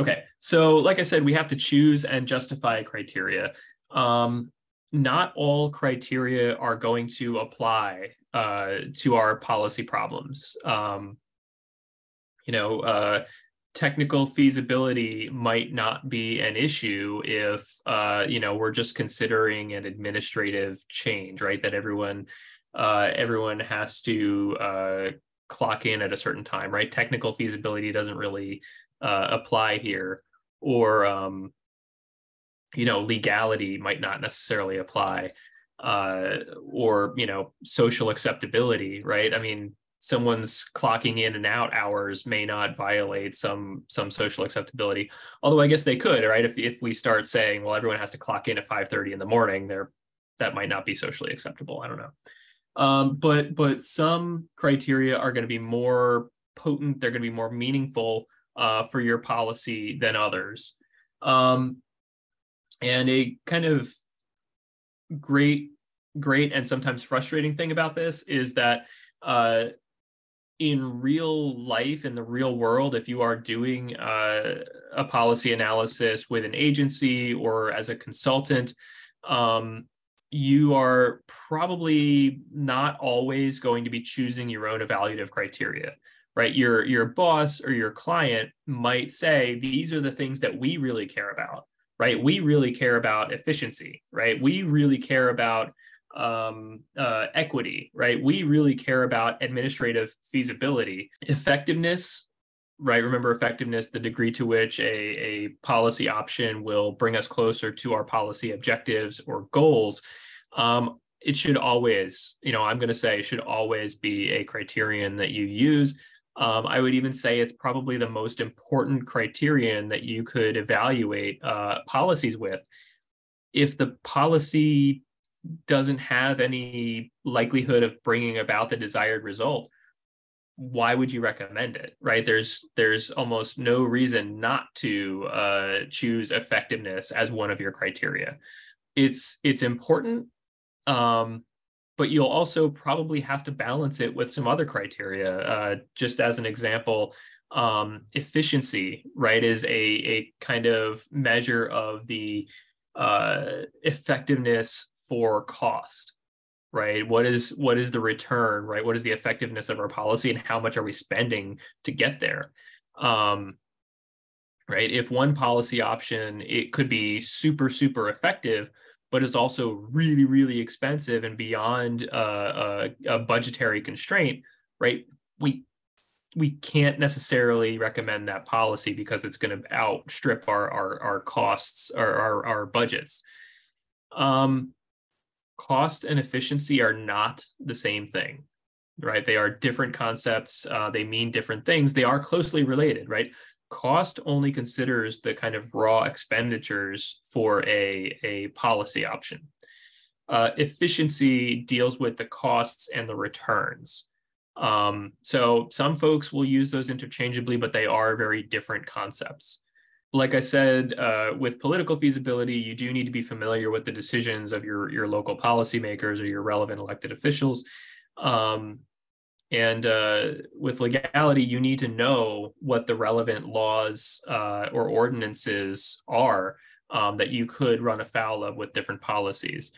Okay, so like I said, we have to choose and justify criteria. Um, not all criteria are going to apply uh, to our policy problems. Um, you know, uh, technical feasibility might not be an issue if uh, you know we're just considering an administrative change, right? That everyone uh, everyone has to uh, clock in at a certain time, right? Technical feasibility doesn't really uh, apply here, or um, you know, legality might not necessarily apply, uh, or you know, social acceptability, right? I mean, someone's clocking in and out hours may not violate some some social acceptability although i guess they could right if, if we start saying well everyone has to clock in at 5.30 in the morning there that might not be socially acceptable i don't know um, but but some criteria are going to be more potent they're going to be more meaningful uh, for your policy than others. Um, and a kind of great great and sometimes frustrating thing about this is that uh, in real life in the real world if you are doing uh, a policy analysis with an agency or as a consultant um, you are probably not always going to be choosing your own evaluative criteria right? Your your boss or your client might say these are the things that we really care about right? We really care about efficiency right? We really care about um, uh, equity, right? We really care about administrative feasibility, effectiveness, right? Remember effectiveness, the degree to which a, a policy option will bring us closer to our policy objectives or goals. Um, it should always, you know, I'm going to say should always be a criterion that you use. Um, I would even say it's probably the most important criterion that you could evaluate uh, policies with. If the policy doesn't have any likelihood of bringing about the desired result why would you recommend it right? There's there's almost no reason not to uh, choose effectiveness as one of your criteria. It's it's important um, but you'll also probably have to balance it with some other criteria uh, just as an example um, efficiency right is a a kind of measure of the uh, effectiveness for cost right? What is what is the return right? What is the effectiveness of our policy and how much are we spending to get there? Um, right? If one policy option it could be super super effective but it's also really really expensive and beyond uh, a, a budgetary constraint right? We we can't necessarily recommend that policy because it's going to outstrip our our, our costs or our, our budgets. Um, cost and efficiency are not the same thing right? They are different concepts uh, they mean different things they are closely related right? Cost only considers the kind of raw expenditures for a, a policy option. Uh, efficiency deals with the costs and the returns. Um, so some folks will use those interchangeably but they are very different concepts like I said, uh, with political feasibility, you do need to be familiar with the decisions of your your local policymakers or your relevant elected officials. Um, and uh, with legality, you need to know what the relevant laws uh, or ordinances are um, that you could run afoul of with different policies.